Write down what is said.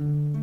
Mm-hmm.